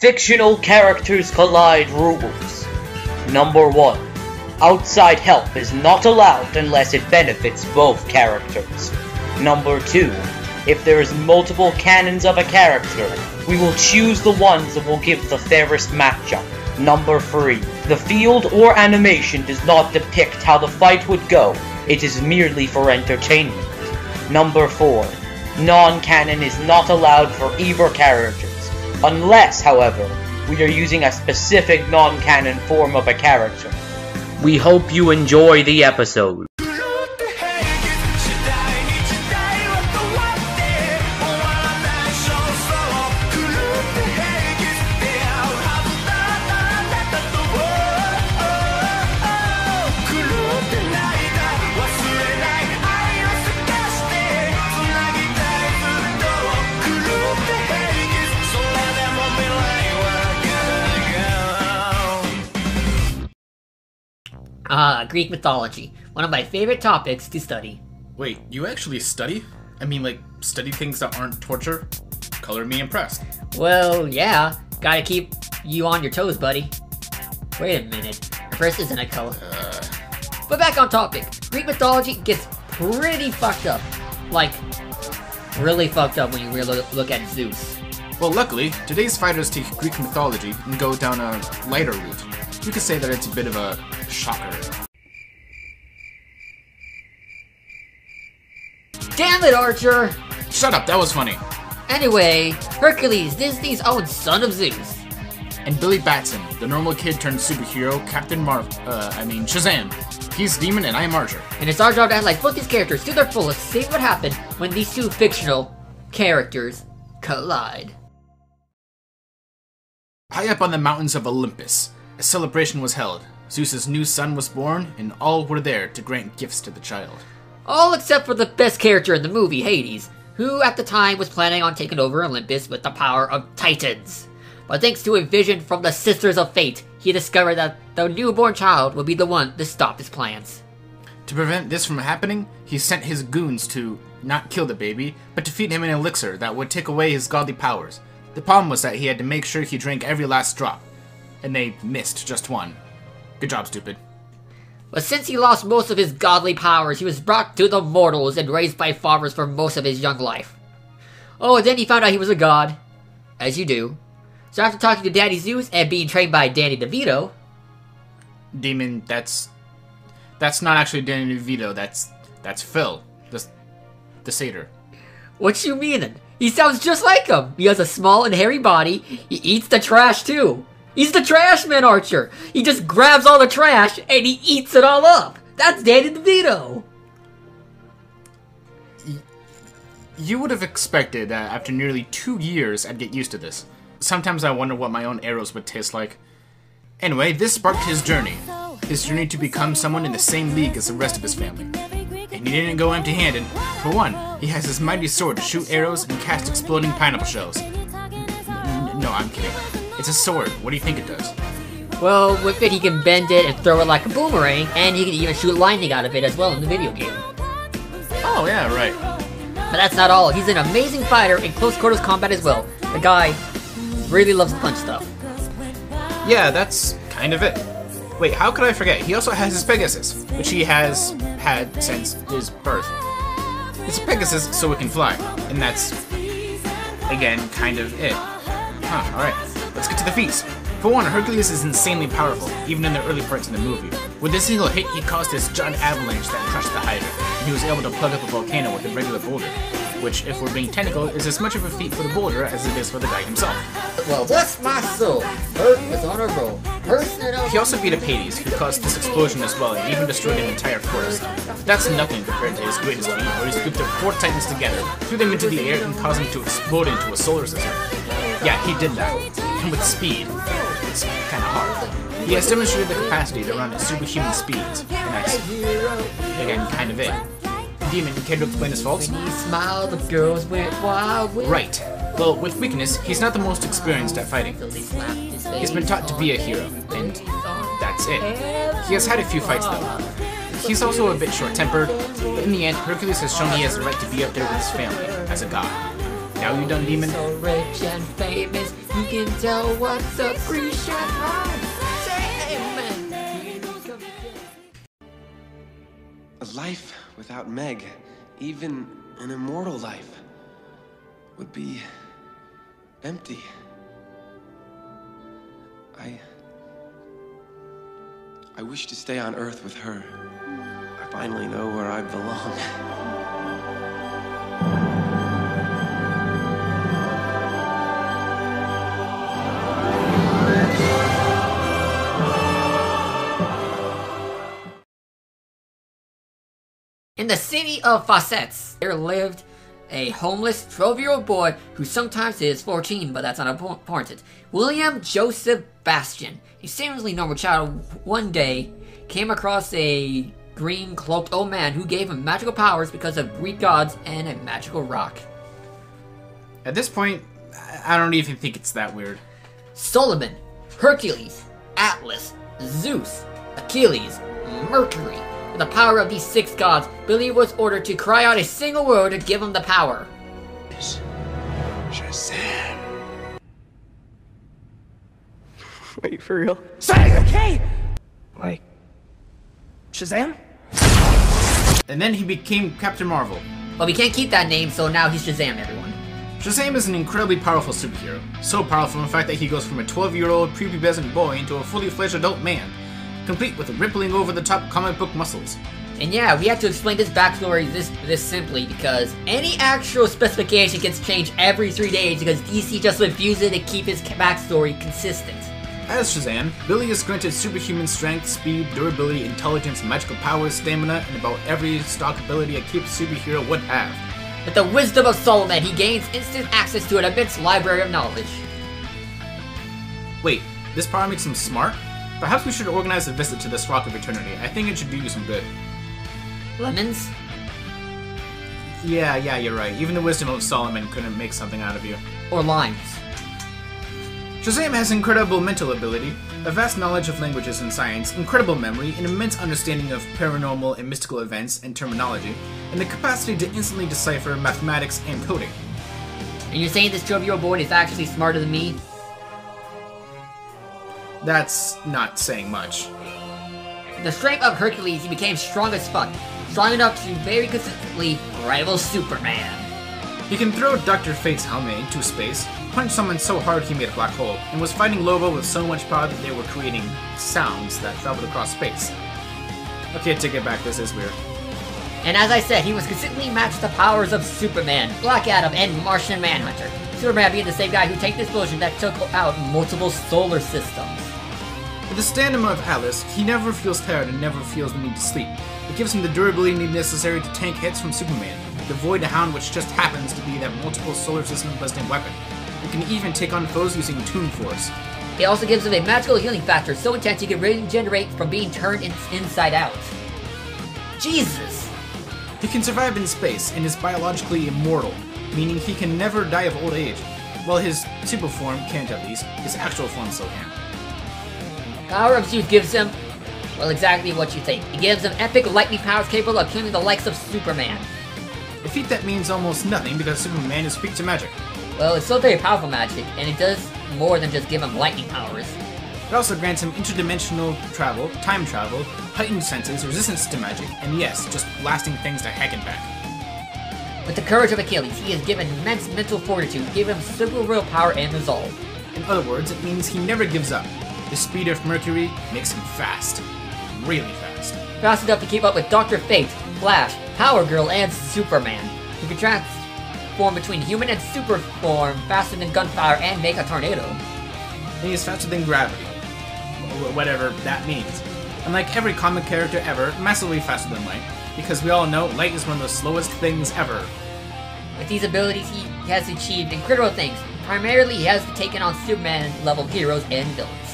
Fictional Characters Collide Rules. Number 1. Outside help is not allowed unless it benefits both characters. Number 2. If there is multiple canons of a character, we will choose the ones that will give the fairest matchup. Number 3. The field or animation does not depict how the fight would go, it is merely for entertainment. Number 4. Non-canon is not allowed for either characters, unless, however, we are using a specific non-canon form of a character. We hope you enjoy the episode. Ah, Greek mythology. One of my favorite topics to study. Wait, you actually study? I mean, like, study things that aren't torture? Color me impressed. Well, yeah. Gotta keep you on your toes, buddy. Wait a minute. First isn't a color. Uh, But back on topic. Greek mythology gets pretty fucked up. Like, really fucked up when you really look at Zeus. well, luckily, today's fighters take Greek mythology and go down a lighter route. You could say that it's a bit of a shocker. Damn it, Archer! Shut up, that was funny. Anyway, Hercules, Disney's own son of Zeus. And Billy Batson, the normal kid turned superhero, Captain Mar- uh, I mean, Shazam. He's Demon and I'm Archer. And it's our job to analyze both these characters to their fullest, see what happened when these two fictional characters collide. High up on the mountains of Olympus, a celebration was held. Zeus's new son was born, and all were there to grant gifts to the child. All except for the best character in the movie, Hades, who at the time was planning on taking over Olympus with the power of Titans. But thanks to a vision from the Sisters of Fate, he discovered that the newborn child would be the one to stop his plans. To prevent this from happening, he sent his goons to not kill the baby, but to feed him an elixir that would take away his godly powers. The problem was that he had to make sure he drank every last drop, and they missed just one. Good job, stupid. But since he lost most of his godly powers, he was brought to the mortals and raised by farmers for most of his young life. Oh, and then he found out he was a god. As you do. So after talking to Daddy Zeus and being trained by Danny DeVito, Demon, that's that's not actually Danny DeVito. That's that's Phil, the the satyr. what you meaning? He sounds just like him. He has a small and hairy body. He eats the trash too. He's the trash man archer. He just grabs all the trash and he eats it all up. That's Danny DeVito. You would have expected that after nearly two years, I'd get used to this. Sometimes I wonder what my own arrows would taste like. Anyway, this sparked his journey. His journey to become someone in the same league as the rest of his family. And he didn't go empty handed. For one, he has his mighty sword to shoot arrows and cast exploding pineapple shells. No, I'm kidding. It's a sword. What do you think it does? Well, with it he can bend it and throw it like a boomerang, and he can even shoot lightning out of it as well in the video game. Oh, yeah, right. But that's not all. He's an amazing fighter in close quarters combat as well. The guy really loves to punch stuff. Yeah, that's kind of it. Wait, how could I forget? He also has his Pegasus, which he has had since his birth. It's a Pegasus so it can fly, and that's, again, kind of it. Huh, alright. Let's get to the feats. For one, Hercules is insanely powerful, even in the early parts of the movie. With a single hit, he caused this giant avalanche that crushed the Hydra, and he was able to plug up a volcano with a regular boulder, which, if we're being technical, is as much of a feat for the boulder as it is for the guy himself. Well, bless my soul. Earth is on a roll. Personal. He also beat up Hades, who caused this explosion as well, and even destroyed an entire forest. That's nothing compared to his greatest feat, where he scooped up four titans together, threw them into the air, and caused them to explode into a solar system. Yeah, he did that. With speed. It's kinda hard. He has demonstrated the capacity to run at superhuman speeds, and that's, again, kind of it. Demon, care to explain his faults? He smiled, the girls went wild. Right. Well, with weakness, he's not the most experienced at fighting. So they slapped his face. He's been taught to be a hero, and that's it. He has had a few fights though. He's also a bit short-tempered, but in the end, Hercules has shown he has the right to be up there with his family, as a god. Now you done, demon? So rich and famous, Who can tell what's a pre-shot. A life without Meg, even an immortal life, would be empty. I. I wish to stay on Earth with her. I finally know where I belong. In the city of Fawcett, there lived a homeless 12 year old boy who sometimes is 14, but that's not important. William Joseph Batson, a seemingly normal child, one day came across a green cloaked old man who gave him magical powers because of Greek gods and a magical rock. At this point, I- I don't even think it's that weird. Solomon, Hercules, Atlas, Zeus, Achilles, Mercury. With the power of these six gods, Billy was ordered to cry out a single word to give him the power. Shazam! Wait, for real? Say okay. Like Shazam? And then he became Captain Marvel. But we can't keep that name, so now he's Shazam, everyone. Shazam is an incredibly powerful superhero. So powerful, in fact, that he goes from a 12 year old prepubescent boy into a fully fledged adult man, complete with rippling over the top comic book muscles. And yeah, we have to explain this backstory this this simply because any actual specification gets changed every three days because DC just refuses to keep his backstory consistent. As Shazam, Billy is granted superhuman strength, speed, durability, intelligence, magical powers, stamina, and about every stock ability a cape superhero would have. With the wisdom of Solomon, he gains instant access to an immense library of knowledge. Wait, this power makes him smart? Perhaps we should organize a visit to this Rock of Eternity. I think it should do you some good. Lemons? Yeah, yeah, you're right. Even the wisdom of Solomon couldn't make something out of you. Or limes? Shazam has incredible mental ability, a vast knowledge of languages and science, incredible memory, an immense understanding of paranormal and mystical events and terminology, and the capacity to instantly decipher mathematics and coding. And you're saying this 12 year old boy is actually smarter than me? That's not saying much. With the strength of Hercules, he became strong as fuck. Strong enough to very consistently rival Superman. He can throw Dr. Fate's helmet into space, punch someone so hard he made a black hole, and was fighting Lobo with so much power that they were creating sounds that traveled across space. Okay, take it back, this is weird. And as I said, he was consistently matched the powers of Superman, Black Adam, and Martian Manhunter. Superman being the same guy who tanked the explosion that took out multiple solar systems. The stamina of Atlas, he never feels tired and never feels the need to sleep. It gives him the durability necessary to tank hits from Superman, the Void Hound which just happens to be that multiple solar system busting weapon. It can even take on foes using Toon Force. It also gives him a magical healing factor so intense he can regenerate from being turned in- inside out. Jesus! He can survive in space and is biologically immortal, meaning he can never die of old age. While his super form can't at least, his actual form still can. Power of Zeus gives him, well, exactly what you think. It gives him epic lightning powers capable of killing the likes of Superman. A feat that means almost nothing because Superman is weak to magic. Well, it's still very powerful magic, and it does more than just give him lightning powers. It also grants him interdimensional travel, time travel, heightened senses, resistance to magic, and yes, just blasting things to heck and back. With the courage of Achilles, he is given immense mental fortitude, giving him super willpower and resolve. In other words, it means he never gives up. The speed of Mercury makes him fast. Really fast. Fast enough to keep up with Dr. Fate, Flash, Power Girl, and Superman. He can transform between human and super form faster than gunfire and make a tornado. He is faster than gravity. Whatever that means. Unlike every comic character ever, massively faster than light, because we all know light is one of the slowest things ever. With these abilities, he has achieved incredible things. Primarily, he has taken on Superman level heroes and villains.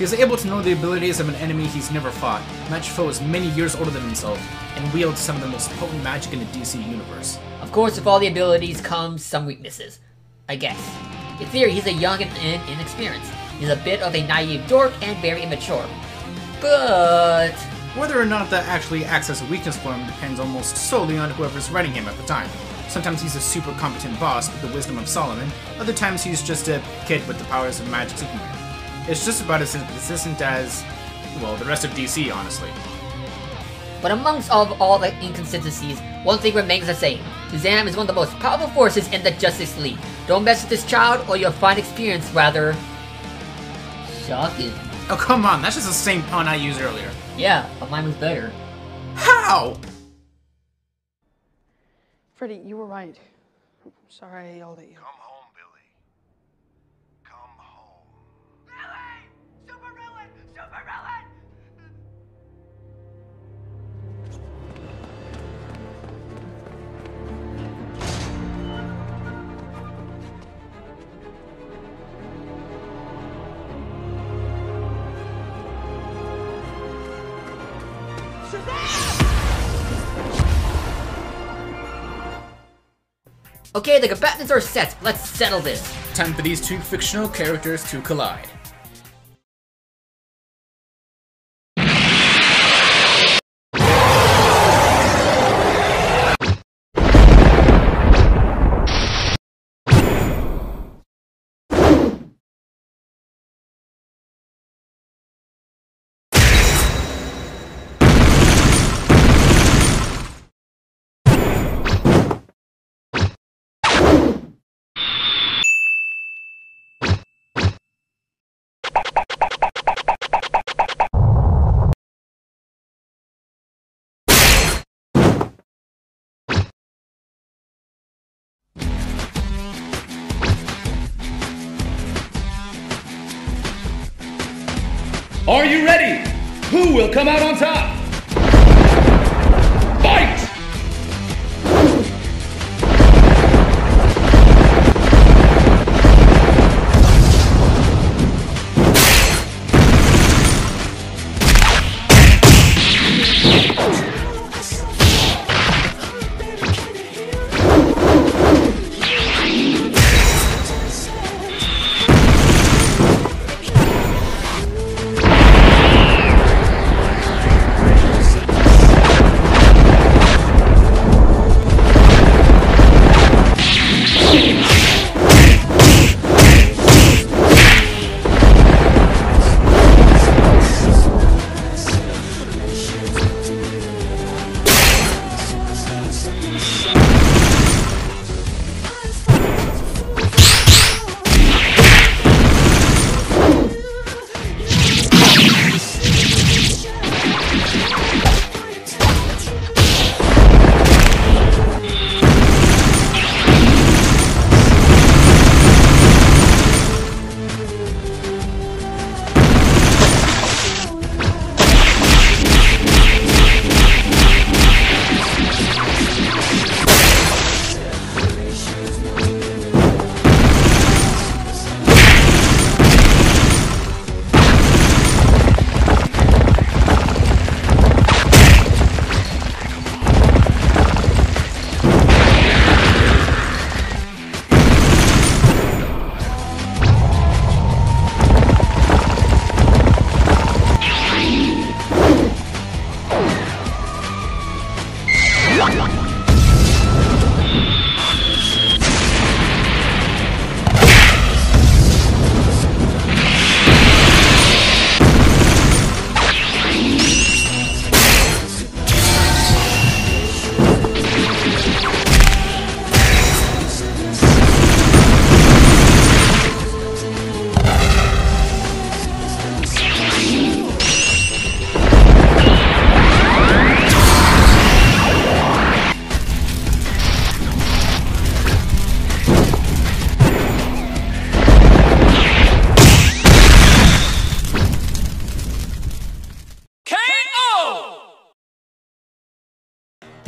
He is able to know the abilities of an enemy he's never fought, match foes many years older than himself, and wields some of the most potent magic in the DC universe. Of course, with all the abilities comes some weaknesses. I guess. In theory, he's a young and inexperienced. He's a bit of a naive dork and very immature. But Whether or not that actually acts as a weakness for him depends almost solely on whoever's writing him at the time. Sometimes he's a super competent boss with the wisdom of Solomon, other times he's just a kid with the powers of Magic. It's just about as consistent as, well, the rest of DC, honestly. But amongst all, all the inconsistencies, one thing remains the same. Shazam is one of the most powerful forces in the Justice League. Don't mess with this child or you'll find experience rather... shocking. Oh, come on, that's just the same pun I used earlier. Yeah, but mine was better. How? Freddie, you were right. I'm sorry I yelled at you. Come home, Okay, the combatants are set. Let's settle this. Time for these two fictional characters to collide. Are you ready? Who will come out on top?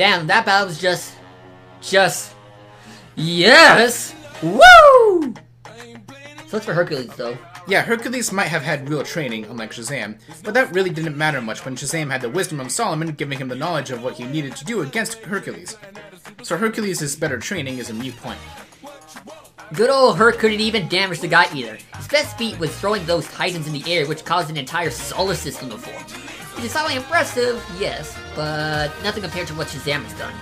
Damn, that battle was just... Just... Yes! Woo! So it's for Hercules, though. Yeah, Hercules might have had real training, unlike Shazam, but that really didn't matter much when Shazam had the wisdom of Solomon giving him the knowledge of what he needed to do against Hercules. So Hercules' better training is a mute point. Good old Herc couldn't even damage the guy either. His best feat was throwing those titans in the air, which caused an entire solar system to form. It is highly impressive, yes, but nothing compared to what Shazam has done.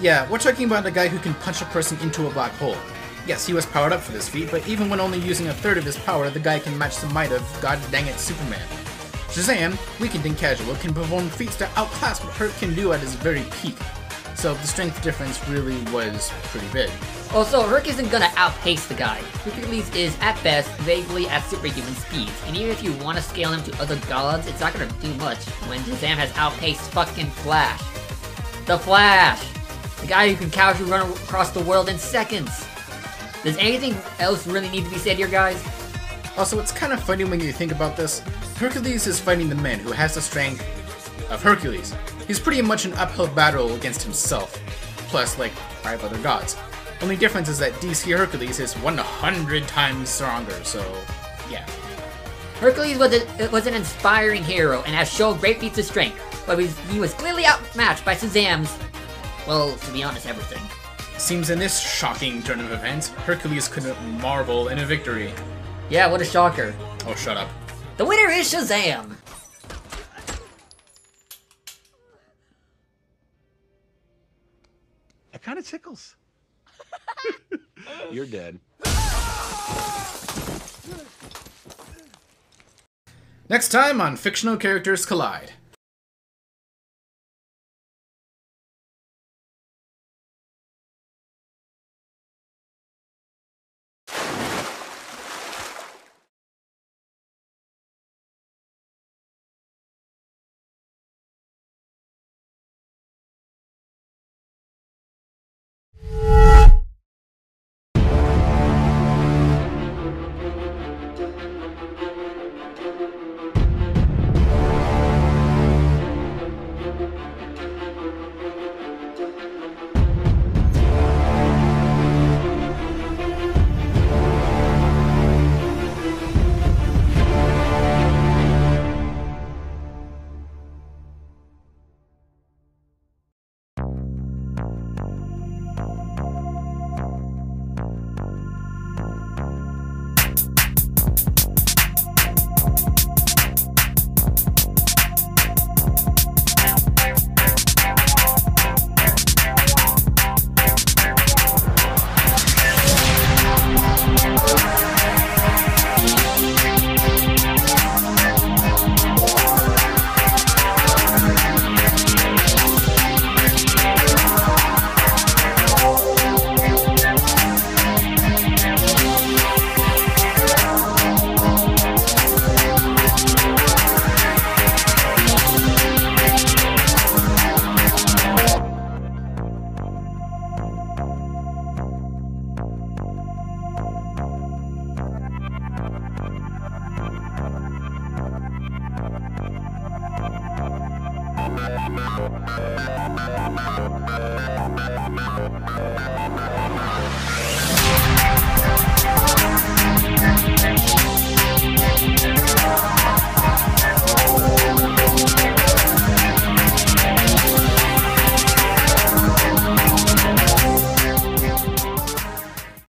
Yeah, we're talking about a guy who can punch a person into a black hole. Yes, he was powered up for this feat, but even when only using a third of his power, the guy can match the might of god dang it Superman. Shazam, weakened and casual, can perform feats that outclass what Herc can do at his very peak. So the strength difference really was pretty big. Also, Herc isn't gonna outpace the guy. Hercules is, at best, vaguely at superhuman speeds, and even if you want to scale him to other gods, it's not gonna do much when Shazam has outpaced fucking Flash. The Flash! The guy who can casually run across the world in seconds! Does anything else really need to be said here, guys? Also, it's kind of funny when you think about this. Hercules is fighting the man who has the strength of Hercules. He's pretty much an uphill battle against himself, plus like five other gods. Only difference is that DC Hercules is 100 times stronger, so yeah. Hercules was, a, was an inspiring hero and has shown great feats of strength, but was, he was clearly outmatched by Shazam's, well, to be honest, everything. Seems in this shocking turn of events, Hercules couldn't marvel in a victory. Yeah, what a shocker. Oh, shut up. The winner is Shazam! It kind of tickles. You're dead. Next time on Fictional Characters Collide.